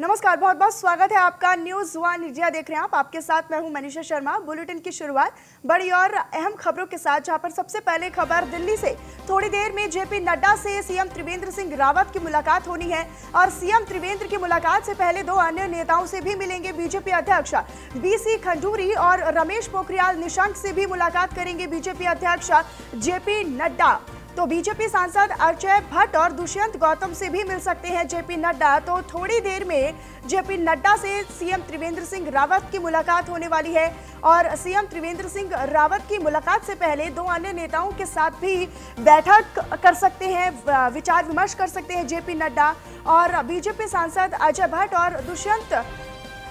नमस्कार, बहुत बहुत स्वागत है आपका न्यूज़ वन इंडिया देख रहे हैं आप। आपके साथ मैं हूँ मनीषा शर्मा। बुलेटिन की शुरुआत बड़ी और अहम खबरों के साथ, जहाँ पर सबसे पहले खबर दिल्ली से। थोड़ी देर में जेपी नड्डा से सीएम त्रिवेंद्र सिंह रावत की मुलाकात होनी है और सीएम त्रिवेंद्र की मुलाकात से पहले दो अन्य नेताओं से भी मिलेंगे बीजेपी अध्यक्ष। बीसी खंडूरी और रमेश पोखरियाल निशंक से भी मुलाकात करेंगे बीजेपी अध्यक्ष जेपी नड्डा। तो बीजेपी सांसद अजय भट्ट और दुष्यंत गौतम से भी मिल सकते हैं जेपी नड्डा। तो थोड़ी देर में जेपी नड्डा से सीएम त्रिवेंद्र सिंह रावत की मुलाकात होने वाली है और सीएम त्रिवेंद्र सिंह रावत की मुलाकात से पहले दो अन्य नेताओं के साथ भी बैठक कर सकते हैं विचार विमर्श कर सकते हैं जेपी नड्डा और बीजेपी सांसद अजय भट्ट और दुष्यंत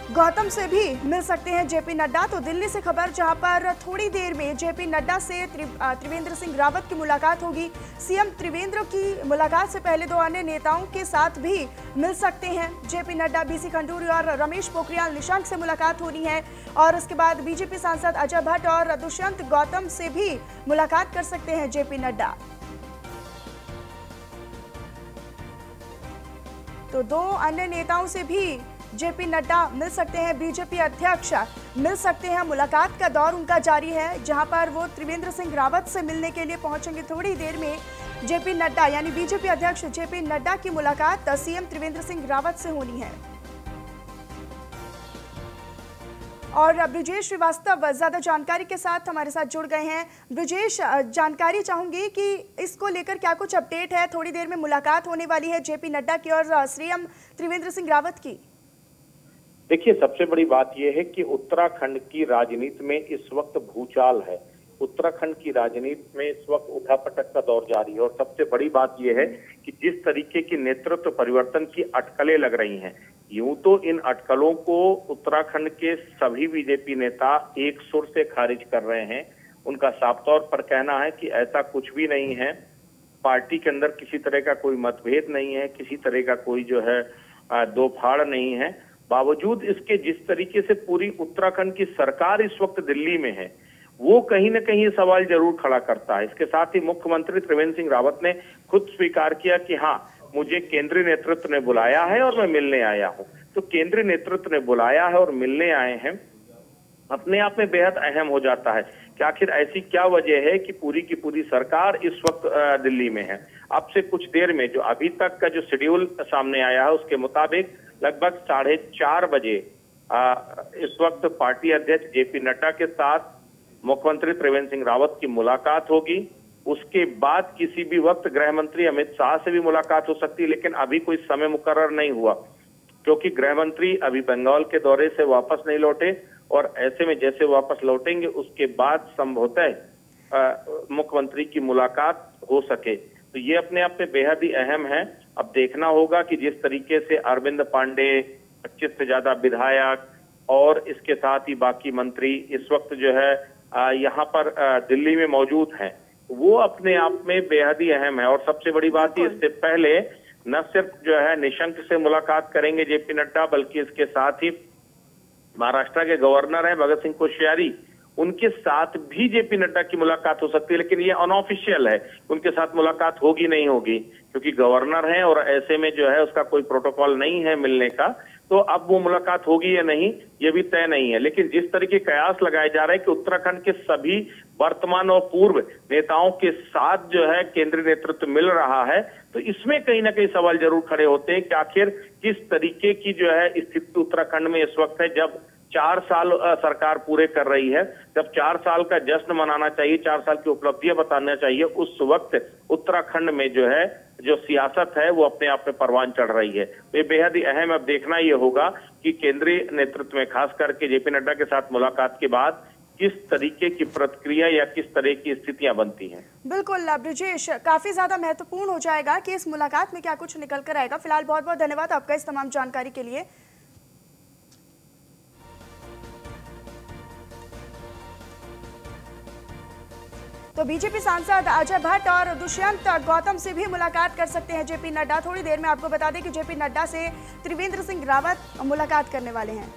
गौतम से भी मिल सकते हैं जेपी नड्डा। तो दिल्ली से खबर, जहाँ पर थोड़ी देर में जेपी नड्डा से त्रिवेंद्र सिंह रावत की मुलाकात होगी। सीएम त्रिवेंद्र की मुलाकात से पहले दो अन्य नेताओं के साथ भी मिल सकते हैं। जेपी नड्डा बीसी खंडूरी और रमेश पोखरियाल निशंक से मुलाकात होनी है। और उसके बाद बीजेपी सांसद अजय भट्ट और दुष्यंत गौतम से भी मुलाकात कर सकते हैं जेपी नड्डा। तो दो अन्य नेताओं से भी जेपी नड्डा मिल सकते हैं बीजेपी अध्यक्ष। मिल सकते हैं मुलाकात का दौर उनका जारी है, जहाँ पर वो त्रिवेंद्र सिंह रावत से मिलने के लिए पहुँचेंगे थोड़ी देर में। जेपी नड्डा यानी बीजेपी अध्यक्ष जेपी नड्डा की मुलाकात सीएम त्रिवेंद्र सिंह रावत से होनी है। और ब्रिजेश श्रीवास्तव, ज़्यादा जानकारी के साथ हमारे साथ जुड़ गए हैं। ब्रिजेश, जानकारी चाहूँगी कि इसको लेकर क्या कुछ अपडेट है? थोड़ी देर में मुलाकात होने वाली है जेपी नड्डा की और, सीएम त्रिवेंद्र सिंह रावत की। देखिए, सबसे बड़ी बात यह है कि उत्तराखंड की राजनीति में इस वक्त भूचाल है। उत्तराखंड की राजनीति में इस वक्त उठापटक का दौर जारी है और सबसे बड़ी बात यह है कि जिस तरीके की नेतृत्व परिवर्तन की अटकलें लग रही हैं, यूँ तो इन अटकलों को उत्तराखंड के सभी बीजेपी नेता एक सुर से खारिज कर रहे हैं। उनका साफ़ तौर पर कहना है कि ऐसा कुछ भी नहीं है। पार्टी के अंदर किसी तरह का कोई मतभेद नहीं है, किसी तरह का कोई जो है दो फाड़ नहीं है। बावजूद इसके जिस तरीके से पूरी उत्तराखंड की सरकार इस वक्त दिल्ली में है, वो कहीं ना कहीं सवाल ज़रूर खड़ा करता है। इसके साथ ही मुख्यमंत्री त्रिवेंद्र सिंह रावत ने खुद स्वीकार किया कि हाँ मुझे केंद्रीय नेतृत्व ने बुलाया है और मैं मिलने आया हूँ। तो केंद्रीय नेतृत्व ने बुलाया है और मिलने आए हैं, अपने आप में बेहद अहम हो जाता है कि आखिर ऐसी क्या वजह है कि पूरी की पूरी सरकार इस वक्त दिल्ली में है। अब से कुछ देर में जो अभी तक का जो शेड्यूल सामने आया है, उसके मुताबिक लगभग साढ़े चार बजे इस वक्त पार्टी अध्यक्ष जेपी नड्डा के साथ मुख्यमंत्री त्रिवेंद्र सिंह रावत की मुलाकात होगी। उसके बाद किसी भी वक्त गृह मंत्री अमित शाह से भी मुलाकात हो सकती है, लेकिन अभी कोई समय मुकर्र नहीं हुआ, क्योंकि गृह मंत्री अभी बंगाल के दौरे से वापस नहीं लौटे और ऐसे में जैसे वापस लौटेंगे, उसके बाद संभवतः मुख्यमंत्री की मुलाकात हो सके। तो ये अपने आप में बेहद ही अहम है। अब देखना होगा कि जिस तरीके से अरविंद पांडे पच्चीस से ज़्यादा विधायक और इसके साथ ही बाकी मंत्री इस वक्त जो है यहाँ पर दिल्ली में मौजूद हैं वो अपने आप में बेहद ही अहम है। और सबसे बड़ी बात ही इससे पहले न सिर्फ़ जो है निशंक से मुलाकात करेंगे जेपी नड्डा बल्कि इसके साथ ही महाराष्ट्र के गवर्नर हैं भगत सिंह कोश्यारी उनके साथ भी जेपी नड्डा की मुलाकात हो सकती है, लेकिन ये अनऑफिशियल है। उनके साथ मुलाकात होगी नहीं होगी, क्योंकि गवर्नर हैं और ऐसे में जो है उसका कोई प्रोटोकॉल नहीं है मिलने का। तो अब वो मुलाकात होगी या नहीं, ये भी तय नहीं है। लेकिन जिस तरह के कयास लगाए जा रहे हैं कि उत्तराखंड के सभी वर्तमान और पूर्व नेताओं के साथ जो है केंद्रीय नेतृत्व मिल रहा है तो इसमें कहीं ना कहीं सवाल ज़रूर खड़े होते हैं कि आखिर किस तरीके की जो है स्थिति उत्तराखंड में इस वक्त है, जब चार साल सरकार पूरे कर रही है। जब चार साल का जश्न मनाना चाहिए, चार साल की उपलब्धियाँ बताना चाहिए, उस वक्त उत्तराखंड में जो है, जो सियासत है, वो अपने आप में परवान चढ़ रही है। ये बेहद ही अहम अब देखना ये होगा कि केंद्रीय नेतृत्व में, खास करके जेपी नड्डा के साथ मुलाकात के बाद, किस तरीके की प्रतिक्रिया या किस तरह की स्थितियाँ बनती हैं। बिल्कुल ब्रिजेश, काफ़ी ज़्यादा महत्वपूर्ण हो जाएगा कि इस मुलाकात में क्या कुछ निकल कर आएगा। फ़िलहाल बहुत बहुत धन्यवाद आपका इस तमाम जानकारी के लिए। तो बीजेपी सांसद अजय भट्ट और दुष्यंत गौतम से भी मुलाकात कर सकते हैं। जेपी नड्डा, थोड़ी देर में आपको बता दें कि जेपी नड्डा से त्रिवेंद्र सिंह रावत मुलाकात करने वाले हैं।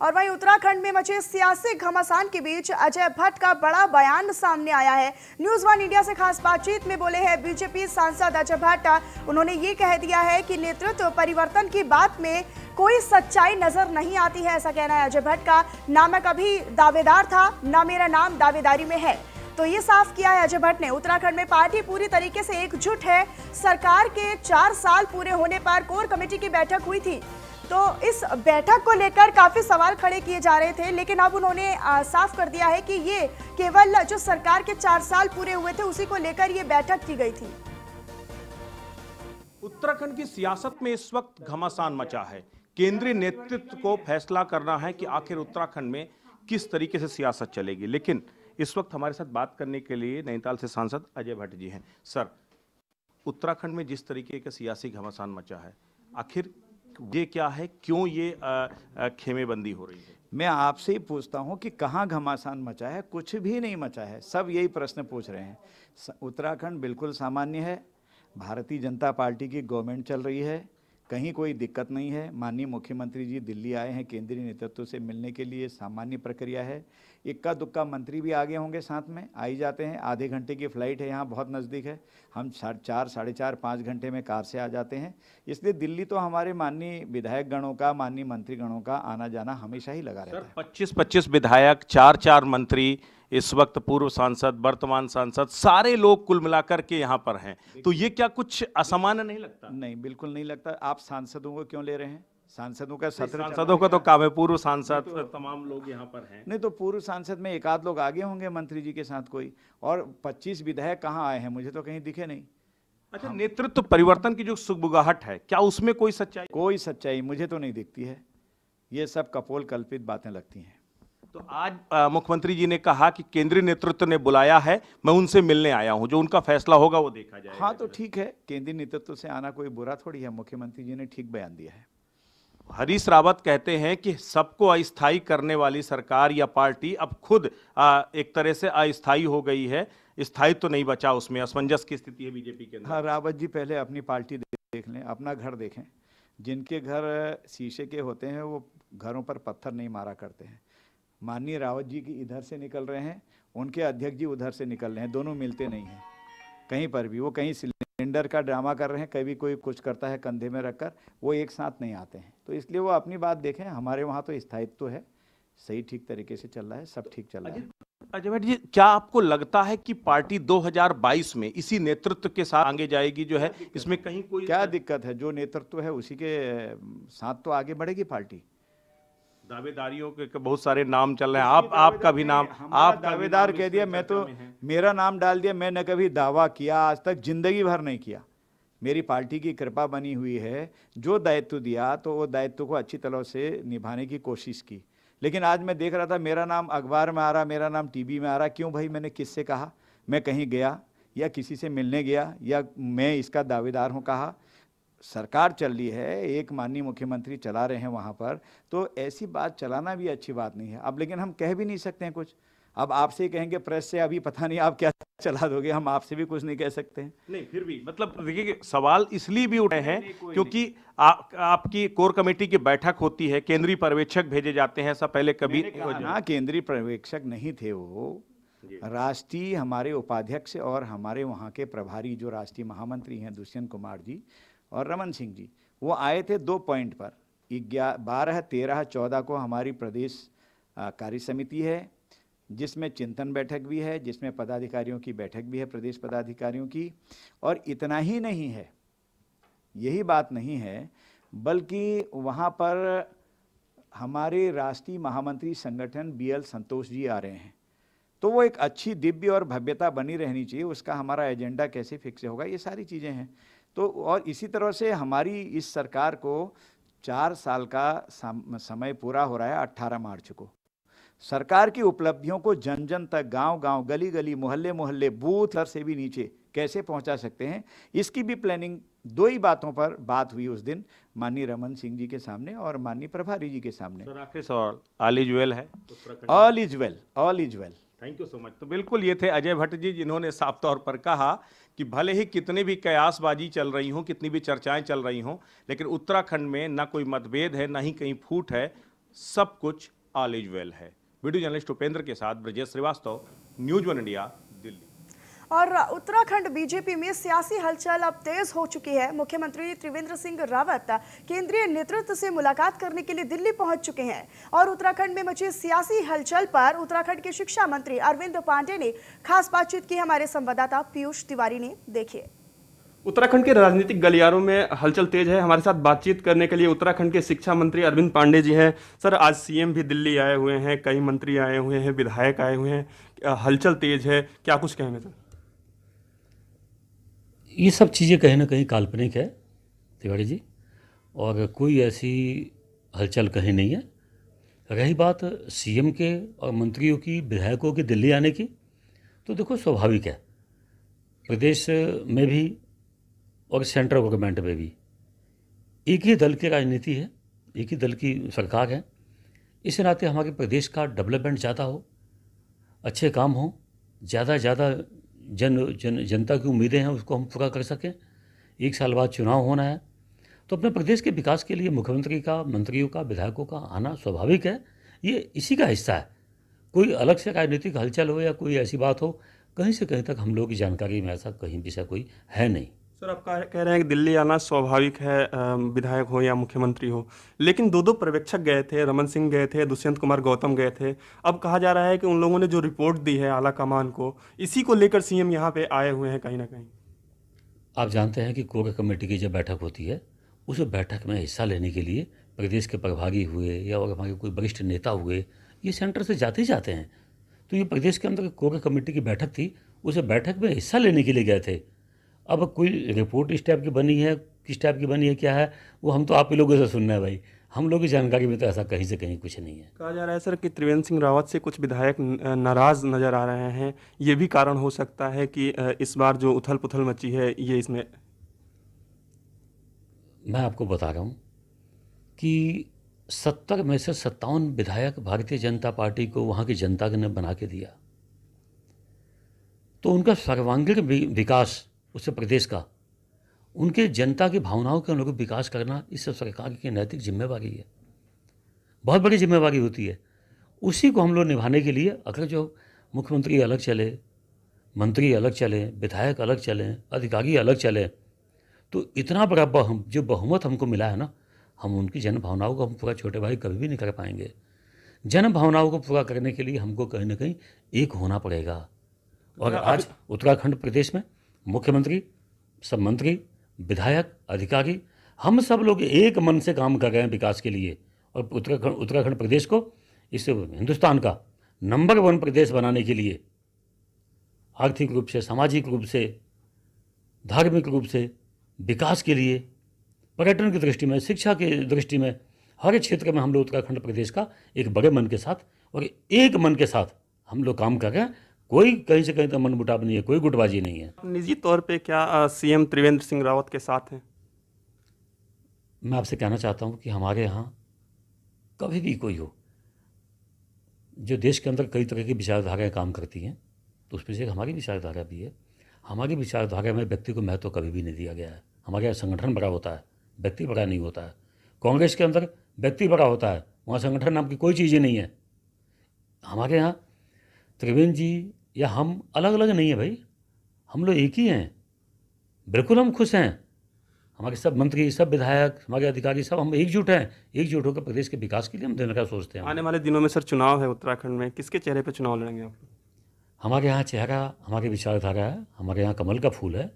और वहीं उत्तराखंड में मचे सियासी घमासान के बीच अजय भट्ट का बड़ा बयान सामने आया है। न्यूज़ वन इंडिया से खास बातचीत में बोले हैं बीजेपी सांसद अजय भट्ट। उन्होंने ये कह दिया है कि नेतृत्व परिवर्तन की बात में कोई सच्चाई नज़र नहीं आती है, ऐसा कहना है अजय भट्ट का। ना मैं कभी दावेदार था, ना मेरा नाम दावेदारी में है। तो ये साफ़ किया है अजय भट्ट ने। उत्तराखंड में पार्टी पूरी तरीके से एकजुट है। सरकार के चार साल पूरे होने पर कोर कमेटी की बैठक हुई थी। तो इस बैठक को लेकर काफ़ी सवाल खड़े किए जा रहे थे, लेकिन अब उन्होंने साफ़ कर दिया है कि ये केवल जो सरकार के चार साल पूरे हुए थे, उसी को लेकर ये बैठक की गई थी। उत्तराखंड की सियासत में इस वक्त घमासान मचा है। केंद्रीय नेतृत्व को फैसला करना है कि आखिर उत्तराखंड में किस तरीके से सियासत चलेगी। लेकिन इस वक्त हमारे साथ बात करने के लिए नैनीताल से सांसद अजय भट्ट जी हैं। सर, उत्तराखंड में जिस तरीके का सियासी घमासान मचा है, आखिर ये क्या है? क्यों ये खेमेबंदी हो रही है? मैं आपसे ही पूछता हूँ कि कहाँ घमासान मचा है, कुछ भी नहीं मचा है। सब यही प्रश्न पूछ रहे हैं। उत्तराखंड बिल्कुल सामान्य है। भारतीय जनता पार्टी की गवर्नमेंट चल रही है। कहीं कोई दिक्कत नहीं है। माननीय मुख्यमंत्री जी दिल्ली आए हैं केंद्रीय नेतृत्व से मिलने के लिए सामान्य प्रक्रिया है। इक्का दुक्का मंत्री भी आगे होंगे साथ में आ ही जाते हैं। आधे घंटे की फ़्लाइट है यहाँ बहुत नज़दीक है। हम चार साढ़े चार पाँच घंटे में कार से आ जाते हैं। इसलिए दिल्ली तो हमारे माननीय विधायक गणों का माननीय मंत्री गणों का आना जाना हमेशा ही लगा रहता है। पच्चीस 25 25 विधायक चार चार मंत्री इस वक्त पूर्व सांसद वर्तमान सांसद सारे लोग कुल मिलाकर के यहाँ पर हैं। तो ये क्या कुछ असामान्य नहीं लगता? नहीं बिल्कुल नहीं लगता। आप सांसदों को क्यों ले रहे हैं? सांसदों का सत्र सांसदों का तो काम है। पूर्व सांसद तो, तमाम लोग यहाँ पर हैं। नहीं तो पूर्व सांसद में एक आध लोग आगे होंगे मंत्री जी के साथ कोई। और 25 विधायक कहाँ आए हैं? मुझे तो कहीं दिखे नहीं। अच्छा नेतृत्व तो परिवर्तन की जो सुगबुगाहट है क्या उसमें कोई सच्चाई? कोई सच्चाई मुझे तो नहीं दिखती है। ये सब कपोल कल्पित बातें लगती हैं। तो आज मुख्यमंत्री जी ने कहा कि केंद्रीय नेतृत्व ने बुलाया है मैं उनसे मिलने आया हूँ। जो उनका फैसला होगा वो देखा जाएगा। हाँ तो ठीक है केंद्रीय नेतृत्व से आना कोई बुरा थोड़ी है मुख्यमंत्री जी ने ठीक बयान दिया है। हरीश रावत कहते हैं कि सबको अस्थायी करने वाली सरकार या पार्टी अब खुद आ, एक तरह से अस्थायी हो गई है। स्थायी तो नहीं बचा उसमें असमंजस की स्थिति है बीजेपी के अंदर। हाँ रावत जी पहले अपनी पार्टी देख लें अपना घर देखें। जिनके घर शीशे के होते हैं वो घरों पर पत्थर नहीं मारा करते हैं। माननीय रावत जी की इधर से निकल रहे हैं उनके अध्यक्ष जी उधर से निकल रहे हैं दोनों मिलते नहीं हैं। कहीं पर भी वो कहीं सिलेंडर का ड्रामा कर रहे हैं कभी कोई कुछ करता है कंधे में रखकर वो एक साथ नहीं आते हैं। तो इसलिए वो अपनी बात देखें हमारे वहाँ तो स्थायित्व तो है सही ठीक तरीके से चल रहा है सब ठीक चल रहा है। अजय भट्ट जी क्या आपको लगता है कि पार्टी 2022 में इसी नेतृत्व के साथ आगे जाएगी जो है? इसमें कहीं कोई क्या दिक्कत है? जो नेतृत्व है उसी के साथ तो आगे बढ़ेगी पार्टी। दावेदारियों के के बहुत सारे नाम चल रहे हैं। आप आपका भी नाम आप दावेदार कह दिया मैं तो मेरा नाम डाल दिया मैंने कभी दावा किया आज तक ज़िंदगी भर नहीं किया। मेरी पार्टी की कृपा बनी हुई है जो दायित्व दिया तो वो दायित्व को अच्छी तरह से निभाने की कोशिश की। लेकिन आज मैं देख रहा था मेरा नाम अखबार में आ रहा मेरा नाम टीवी में आ रहा क्यों भाई मैंने किससे कहा? मैं कहीं गया या किसी से मिलने गया या मैं इसका दावेदार हूँ कहा? सरकार चल रही है एक माननीय मुख्यमंत्री चला रहे हैं वहाँ पर तो ऐसी बात चलाना भी अच्छी बात नहीं है। अब लेकिन हम कह भी नहीं सकते हैं कुछ। अब आपसे कहेंगे प्रेस से अभी पता नहीं आप क्या चला दोगे हम आपसे भी कुछ नहीं कह सकते हैं। नहीं फिर भी मतलब देखिए सवाल इसलिए भी उठे हैं क्योंकि आ, आपकी कोर कमेटी की बैठक होती है केंद्रीय पर्यवेक्षक भेजे जाते हैं ऐसा पहले कभी ना केंद्रीय पर्यवेक्षक नहीं थे वो। राष्ट्रीय हमारे उपाध्यक्ष और हमारे वहाँ के प्रभारी जो राष्ट्रीय महामंत्री हैं दुष्यंत कुमार जी और रमन सिंह जी, वो आए थे दो पॉइंट पर। ग्यारह बारह, तेरह, चौदह को हमारी प्रदेश कार्य समिति है, जिसमें चिंतन बैठक भी है, जिसमें पदाधिकारियों की बैठक भी है, प्रदेश पदाधिकारियों की। और इतना ही नहीं है, यही बात नहीं है, बल्कि वहाँ पर हमारे राष्ट्रीय महामंत्री संगठन बी एल संतोष जी आ रहे हैं। तो वो एक अच्छी दिव्य और भव्यता बनी रहनी चाहिए, उसका हमारा एजेंडा कैसे फिक्स होगा, ये सारी चीज़ें हैं। तो और इसी तरह से हमारी इस सरकार को चार साल का समय पूरा हो रहा है अट्ठारह मार्च को। सरकार की उपलब्धियों को जन जन तक गाँव गाँव गली गली मोहल्ले मोहल्ले बूथ से भी नीचे कैसे पहुँचा सकते हैं इसकी भी प्लानिंग दो ही बातों पर बात हुई उस दिन माननीय रमन सिंह जी के सामने और माननीय प्रभारी जी के सामने। सर आखिरी सवाल ऑल इज़ वेल है? All is well all is well thank you so much तो बिल्कुल ये थे अजय भट्ट जी जिन्होंने साफ़ तौर पर कहा कि भले ही कितनी भी कयासबाजी चल रही हों, कितनी भी चर्चाएँ चल रही हों, लेकिन उत्तराखंड में ना कोई मतभेद है, ना ही कहीं फूट है, सब कुछ ऑल इज़ वेल है। वीडियो जर्नलिस्ट उपेंद्र के साथ Brajesh Srivastava, news one India और उत्तराखंड बीजेपी में सियासी हलचल अब तेज हो चुकी है। मुख्यमंत्री त्रिवेंद्र सिंह रावत केंद्रीय नेतृत्व से मुलाकात करने के लिए दिल्ली पहुँच चुके हैं और उत्तराखंड में मची सियासी हलचल पर उत्तराखंड के शिक्षा मंत्री अरविंद पांडे ने खास बातचीत की। हमारे संवाददाता पीयूष तिवारी ने देखिए। उत्तराखंड के राजनीतिक गलियारों में हलचल तेज है। हमारे साथ बातचीत करने के लिए उत्तराखंड के शिक्षा मंत्री अरविंद पांडे जी हैं। सर, आज सीएम भी दिल्ली आए हुए हैं, कई मंत्री आए हुए हैं, विधायक आए हुए हैं। हलचल तेज है? क्या कुछ कहेंगे सर ये सब चीज़ें कहीं ना कहीं काल्पनिक है, तिवारी जी। और कोई ऐसी हलचल कहीं नहीं है। रही बात सीएम के और मंत्रियों की, विधायकों की दिल्ली आने की तो देखो स्वाभाविक है। प्रदेश में भी और सेंट्रल गवर्नमेंट में भी एक ही दल की राजनीति है, एक ही दल की सरकार है। इस नाते हमारे प्रदेश का डेवलपमेंट ज़्यादा हो, अच्छे काम हो ज़्यादा ज़्यादा जन जन, जनता की उम्मीदें हैं, उसको हम पूरा कर सकें। एक साल बाद चुनाव होना है। तो अपने प्रदेश के विकास के लिए मुख्यमंत्री का, मंत्रियों का, विधायकों का आना स्वाभाविक है। ये इसी का हिस्सा है। कोई अलग से राजनीतिक हलचल हो या कोई ऐसी बात हो, कहीं से कहीं तक हम लोग की जानकारी में ऐसा कहीं भी ऐसा कोई है नहीं। सर, आप कह रहे हैं कि दिल्ली आना स्वाभाविक है विधायक हो या मुख्यमंत्री हो, लेकिन दो दो पर्यवेक्षक गए थे, रमन सिंह गए थे, दुष्यंत कुमार गौतम गए थे। अब कहा जा रहा है कि उन लोगों ने जो रिपोर्ट दी है आला कमान को, इसी को लेकर सीएम यहाँ पे आए हुए हैं कहीं ना कहीं। आप जानते हैं कि कोर कमेटी की जब बैठक होती है, उस बैठक में हिस्सा लेने के लिए प्रदेश के प्रभागी हुए या हमारे कोई वरिष्ठ नेता हुए, ये सेंटर से जाते ही जाते हैं। तो ये प्रदेश के अंदर कोर कमेटी की बैठक थी, उस बैठक में हिस्सा लेने के लिए गए थे। अब कोई रिपोर्ट इस टाइप की बनी है किस टाइप की बनी है क्या है वो हम तो आप ही लोगों से सुनना है भाई। हम लोग की जानकारी में तो ऐसा कहीं से कहीं कुछ नहीं है। कहा जा रहा है सर कि त्रिवेंद्र सिंह रावत से कुछ विधायक नाराज़ नज़र आ रहे हैं। ये भी कारण हो सकता है कि इस बार जो उथल पुथल मची है ये इसमें मैं आपको बता रहा हूँ कि सत्तर में से सत्तावन विधायक भारतीय जनता पार्टी को वहाँ की जनता ने बना के दिया। तो उनका सर्वांगीण विकास उससे प्रदेश का। उनके जनता की भावनाओं के अनुरूप विकास करना इस सरकार की नैतिक जिम्मेवारी है। बहुत बड़ी जिम्मेवारी होती है। उसी को हम लोग निभाने के लिए अगर जो मुख्यमंत्री अलग चले मंत्री अलग चले विधायक अलग चले अधिकारी अलग चले तो इतना बड़ा बहु जो बहुमत हमको मिला है ना हम उनकी जन भावनाओं को हम पूरा छोटे भाई कभी भी नहीं कर पाएँगे। जन भावनाओं को पूरा करने के लिए हमको कहीं ना कहीं एक होना पड़ेगा। और आज उत्तराखंड प्रदेश में मुख्यमंत्री, सब मंत्री, विधायक, अधिकारी, हम सब लोग एक मन से काम कर रहे हैं विकास के लिए। और उत्तराखंड उत्तराखंड प्रदेश को इस हिंदुस्तान का नंबर वन प्रदेश बनाने के लिए, आर्थिक रूप से, सामाजिक रूप से, धार्मिक रूप से विकास के लिए, पर्यटन की दृष्टि में, शिक्षा की दृष्टि में, हर क्षेत्र में हम लोग उत्तराखंड प्रदेश का एक बड़े मन के साथ और एक मन के साथ हम लोग काम कर रहे हैं। कोई कहीं से कहीं तक मन मुटाव नहीं है कोई गुटबाजी नहीं है। निजी तौर पे क्या सीएम त्रिवेंद्र सिंह रावत के साथ हैं? मैं आपसे कहना चाहता हूँ कि हमारे यहाँ कभी भी कोई हो जो देश के अंदर कई तरह की विचारधाराएँ काम करती हैं तो उसमें से हमारी विचारधारा भी है। हमारी विचारधारा में व्यक्ति को महत्व तो कभी भी नहीं दिया गया है। हमारे यहाँ संगठन बड़ा होता है व्यक्ति बड़ा नहीं होता है। कांग्रेस के अंदर व्यक्ति बड़ा होता है वहाँ संगठन नाम की कोई चीज़ ही नहीं है। हमारे यहाँ त्रिवेंद्र जी या हम अलग अलग नहीं है भाई। हम लोग एक ही हैं। बिल्कुल हम खुश हैं। हमारे सब मंत्री सब विधायक हमारे अधिकारी सब हम एकजुट हैं। एकजुट होकर प्रदेश के विकास के लिए हम देने का सोचते हैं। आने वाले दिनों में सर चुनाव है उत्तराखंड में। किसके चेहरे पर चुनाव लड़ेंगे आप? हमारे यहाँ चेहरा हमारी विचारधारा है हमारे यहाँ कमल का फूल है।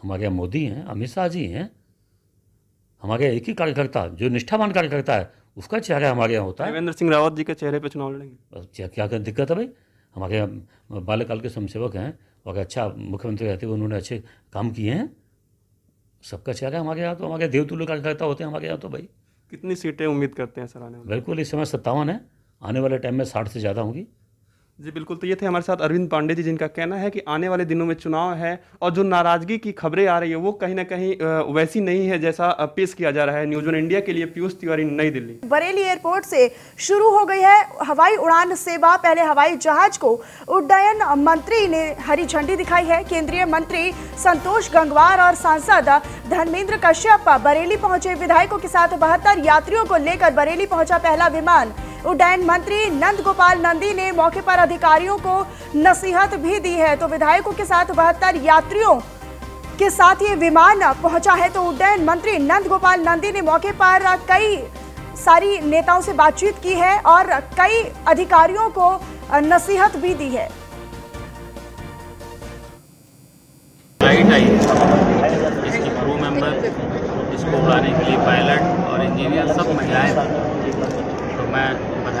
हमारे यहाँ मोदी हैं अमित शाह जी हैं। हमारे एक ही कार्यकर्ता जो निष्ठावान कार्यकर्ता है उसका चेहरा हमारे यहाँ होता है। देवेंद्र सिंह रावत जी के चेहरे पर चुनाव लड़ेंगे। क्या क्या दिक्कत है भाई? हमारे यहाँ बाल्यकाल के स्वयंसेवक हैं और अच्छा मुख्यमंत्री रहते हुए उन्होंने अच्छे काम किए हैं। सबका चेहरा हमारे यहाँ तो हमारे देवतुल्य कार्यकर्ता होते हैं हमारे यहाँ तो भाई। कितनी सीटें उम्मीद करते हैं सर आने बिल्कुल इस समय सत्तावन है। आने वाले टाइम में साठ से ज़्यादा होंगी। जी, बिल्कुल। तो ये थे हमारे साथ अरविंद पांडे जी, जिनका कहना है कि आने वाले दिनों में चुनाव है और जो नाराज़गी की खबरें आ रही है, वो कहीं ना कहीं वैसी नहीं है जैसा पेश किया जा रहा है न्यूज़ वन इंडिया के लिए पीयूष तिवारी, नई दिल्ली। बरेली एयरपोर्ट से शुरू हो गई है हवाई उड़ान सेवा। पहले हवाई जहाज़ को उड्डयन मंत्री ने हरी झंडी दिखाई है। केंद्रीय मंत्री संतोष गंगवार और सांसद धर्मेंद्र कश्यप बरेली पहुँचे। विधायकों के साथ बहत्तर यात्रियों को लेकर बरेली पहुँचा पहला विमान। उड्डयन मंत्री नंद गोपाल नंदी ने मौके पर अधिकारियों को नसीहत भी दी है। तो विधायकों के साथ बहत्तर यात्रियों के साथ ये विमान पहुँचा है। तो उड्डयन मंत्री नंद गोपाल नंदी ने मौके पर कई सारी नेताओं से बातचीत की है और कई अधिकारियों को नसीहत भी दी है। इसकी क्रू मेंबर इसको उड़ाने के लिए पायलट और इंजीनियर सब महिलाएँ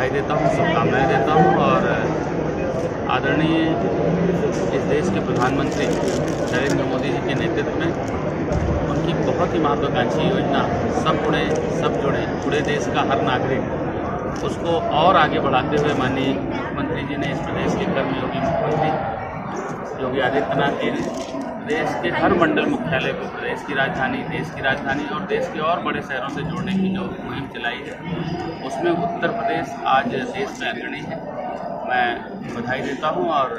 बधाई देता हूँ, शुभकामनाएँ देता हूँ और आदरणीय इस देश के प्रधानमंत्री नरेंद्र मोदी जी के नेतृत्व में उनकी बहुत ही महत्वाकांक्षी योजना, सब जुड़े सब जुड़े, पूरे देश का हर नागरिक उसको और आगे बढ़ाते हुए माननीय मुख्यमंत्री जी ने इस प्रदेश के कर्मयोगी मुख्यमंत्री योगी आदित्यनाथ जी ने देश के हर मंडल मुख्यालय को, प्रदेश की राजधानी, देश की राजधानी और देश के और बड़े शहरों से जोड़ने की जो मुहिम चलाई है, उसमें उत्तर प्रदेश आज देश में अग्रणी है। मैं बधाई देता हूँ और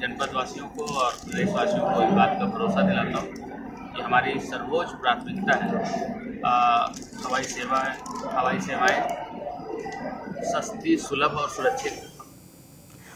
जनपद वासियों को और प्रदेशवासियों को इस बात का भरोसा दिलाता हूँ कि हमारी सर्वोच्च प्राथमिकता है हवाई सेवा, हवाई सेवाएँ सस्ती, सुलभ और सुरक्षित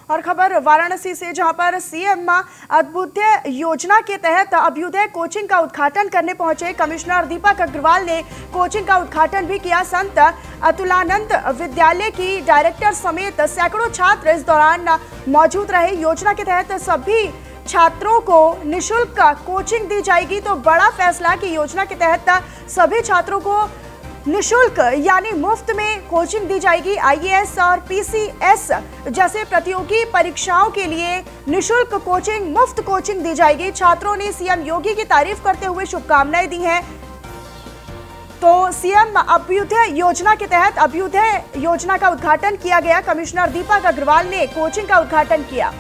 और खबर वाराणसी से, जहाँ पर सीएम अभ्युदय योजना के तहत अभ्युदय कोचिंग का उद्घाटन करने पहुँचे कमिश्नर दीपक अग्रवाल ने कोचिंग का उद्घाटन भी किया। संत अतुलानंद विद्यालय की डायरेक्टर समेत सैकड़ों छात्र इस दौरान मौजूद रहे। योजना के तहत सभी छात्रों को निशुल्क कोचिंग दी जाएगी। तो बड़ा फैसला की योजना के तहत सभी छात्रों को निशुल्क, यानी मुफ़्त में कोचिंग दी जाएगी आईएएस और पीसीएस जैसे प्रतियोगी परीक्षाओं के लिए निशुल्क कोचिंग, मुफ़्त कोचिंग दी जाएगी। छात्रों ने सीएम योगी की तारीफ़ करते हुए शुभकामनाएँ दी हैं। तो सीएम अभ्युदय योजना के तहत अभ्युदय योजना का उद्घाटन किया गया। कमिश्नर दीपक अग्रवाल ने कोचिंग का उद्घाटन किया।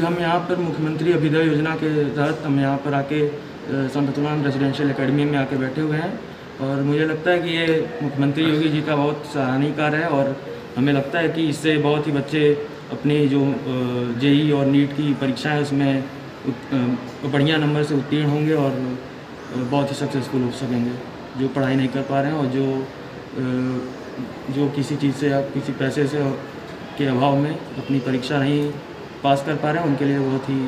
हम यहाँ पर मुख्यमंत्री अभ्युदय योजना के तहत हम यहाँ पर आके संत अतुलानंद रेजिडेंशियल एकेडमी में आके बैठे हुए हैं। और मुझे लगता है कि ये मुख्यमंत्री योगी जी का बहुत सराहनीय कार्य है और हमें लगता है कि इससे बहुत ही बच्चे अपनी जो जेई और नीट की परीक्षा है, उसमें बढ़िया नंबर से उत्तीर्ण होंगे और बहुत ही सक्सेसफुल हो सकेंगे। जो पढ़ाई नहीं कर पा रहे हैं और जो जो किसी चीज़ से या किसी पैसे से के अभाव में अपनी परीक्षा नहीं पास कर पा रहे हैं, उनके लिए बहुत ही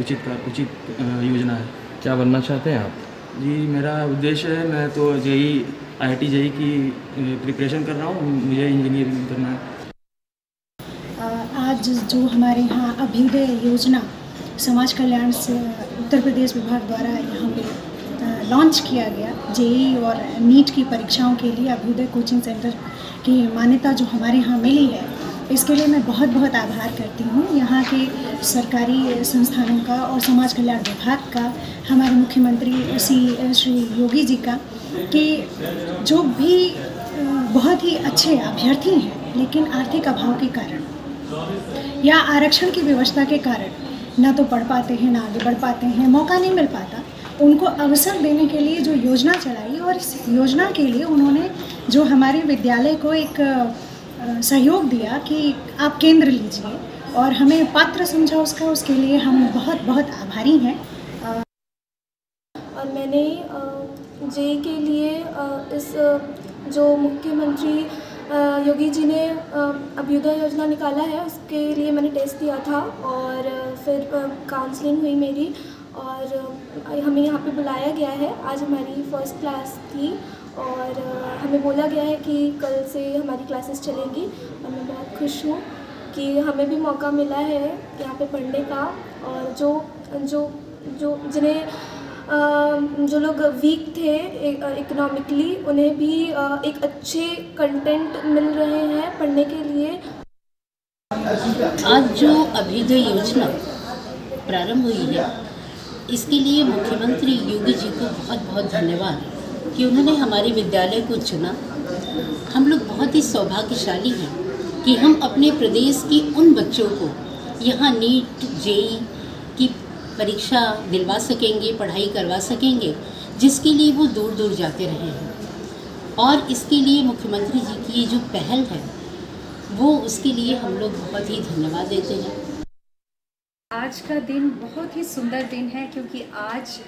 उचित उचित योजना है। क्या बनना चाहते हैं आप? जी मेरा उद्देश्य है मैं तो जेई आई टी जेई की प्रिपरेशन कर रहा हूँ मुझे इंजीनियरिंग करना है। आज जो हमारे यहाँ अभ्युदय योजना समाज कल्याण से उत्तर प्रदेश विभाग द्वारा यहाँ पे लॉन्च किया गया जेई और नीट की परीक्षाओं के लिए अभ्युदय कोचिंग सेंटर की मान्यता जो हमारे यहाँ मिली है इसके लिए मैं बहुत बहुत आभार करती हूँ यहाँ के सरकारी संस्थानों का और समाज कल्याण विभाग का, हमारे मुख्यमंत्री श्री श्री योगी जी का, कि जो भी, बहुत ही अच्छे अभ्यर्थी हैं, लेकिन आर्थिक अभाव के कारण या आरक्षण की व्यवस्था के कारण ना तो पढ़ पाते हैं, ना आगे बढ़ पाते हैं, मौका नहीं मिल पाता, उनको अवसर देने के लिए जो योजना चलाई और इस योजना के लिए उन्होंने जो हमारे विद्यालय को एक सहयोग दिया कि आप केंद्र लीजिए और हमें पात्र समझा उसका, उसके लिए हम बहुत बहुत आभारी हैं। और मैंने जे के लिए इस जो मुख्यमंत्री योगी जी ने अभ्युदय योजना निकाला है, उसके लिए मैंने टेस्ट दिया था और फिर काउंसलिंग हुई मेरी और हमें यहाँ पे बुलाया गया है। आज हमारी फ़र्स्ट क्लास थी और हमें बोला गया है कि कल से हमारी क्लासेस चलेंगी। और मैं बहुत खुश हूँ कि हमें भी मौका मिला है यहाँ पे पढ़ने का। और जो जो जो, जिन्हें जो लोग वीक थे इकोनॉमिकली उन्हें भी एक अच्छे कंटेंट मिल रहे हैं पढ़ने के लिए। आज जो अभ्युदय योजना प्रारंभ हुई है, इसके लिए मुख्यमंत्री योगी जी को बहुत बहुत धन्यवाद। कि उन्होंने हमारे विद्यालय को चुना। हम लोग बहुत ही सौभाग्यशाली हैं कि हम अपने प्रदेश की उन बच्चों को यहाँ नीट, जेई की परीक्षा दिलवा सकेंगे, पढ़ाई करवा सकेंगे, जिसके लिए वो दूर दूर जाते रहे हैं। और इसके लिए मुख्यमंत्री जी की ये जो पहल है, वो उसके लिए हम लोग बहुत ही धन्यवाद देते हैं। आज का दिन बहुत ही सुंदर दिन है, क्योंकि आज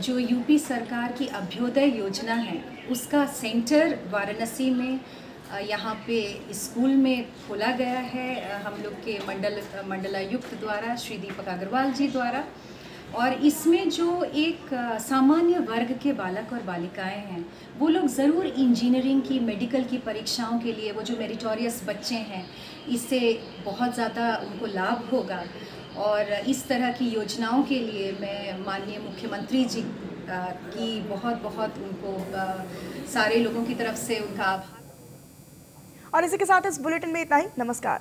जो यूपी सरकार की अभ्योदय योजना है, उसका सेंटर वाराणसी में यहाँ पे स्कूल में खोला गया है। हम लोग के मंडल, मंडलायुक्त द्वारा, श्री दीपक अग्रवाल जी द्वारा। और इसमें जो एक सामान्य वर्ग के बालक और बालिकाएँ हैं, वो लोग ज़रूर इंजीनियरिंग की, मेडिकल की परीक्षाओं के लिए, वो जो मेरिटोरियस बच्चे हैं, इससे बहुत ज़्यादा उनको लाभ होगा। और इस तरह की योजनाओं के लिए मैं माननीय मुख्यमंत्री जी की बहुत बहुत उनको सारे लोगों की तरफ़ से उनका आभार। और इसी के साथ इस बुलेटिन में इतना ही। नमस्कार।